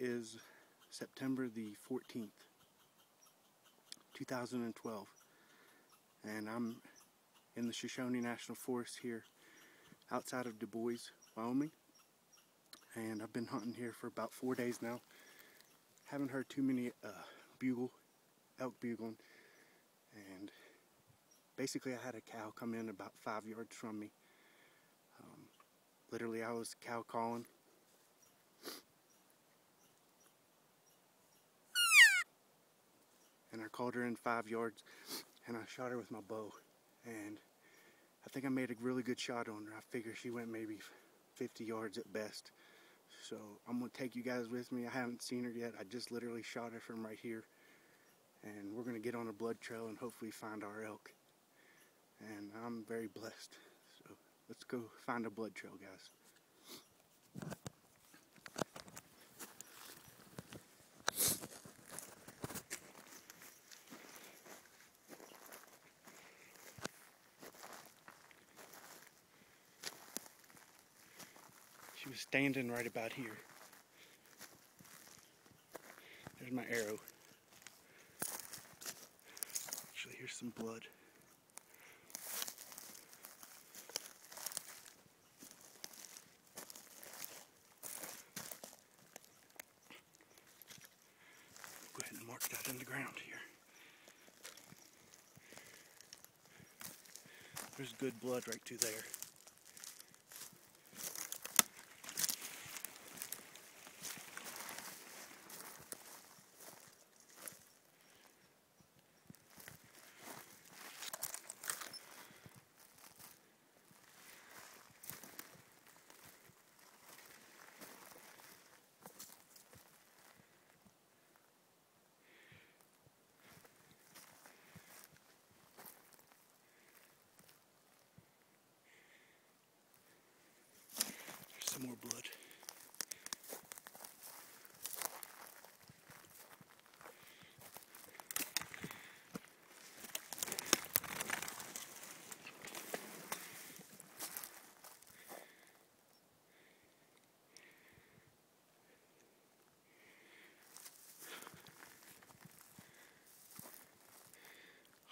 is September the 14th, 2012, and I'm in the Shoshone National Forest here outside of Dubois, Wyoming. And I've been hunting here for about four days now. Haven't heard too many uh, bugle, elk bugling, and basically I had a cow come in about five yards from me. Um, literally I was cow calling and I called her in five yards and I shot her with my bow and I think I made a really good shot on her. I figure she went maybe 50 yards at best. So I'm going to take you guys with me. I haven't seen her yet. I just literally shot her from right here. And we're going to get on a blood trail and hopefully find our elk. And I'm very blessed. So let's go find a blood trail, guys. Was standing right about here. There's my arrow. Actually, here's some blood. Go ahead and mark that in the ground here. There's good blood right to there. There's some more blood.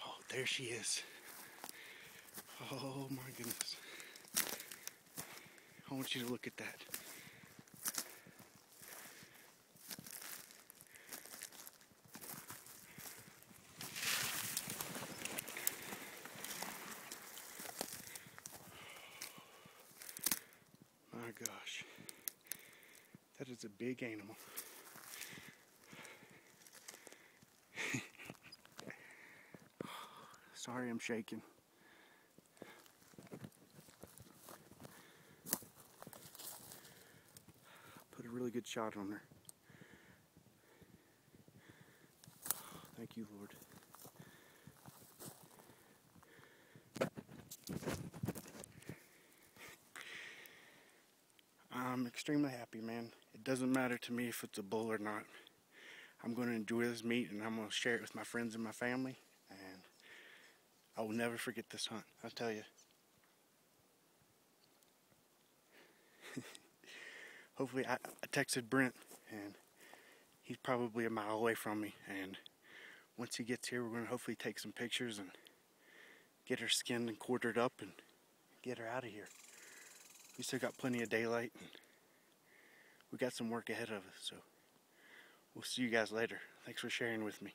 Oh, there she is. Oh my goodness. I want you to look at that. My gosh. That is a big animal. Sorry I'm shaking. Put a really good shot on her. Thank you, Lord. I'm extremely happy, man. It doesn't matter to me if it's a bull or not. I'm going to enjoy this meat and I'm going to share it with my friends and my family. I will never forget this hunt, I'll tell you. Hopefully, I, I texted Brent and he's probably a mile away from me. And once he gets here, we're going to hopefully take some pictures and get her skinned and quartered up and get her out of here. We still got plenty of daylight and we got some work ahead of us. So we'll see you guys later. Thanks for sharing with me.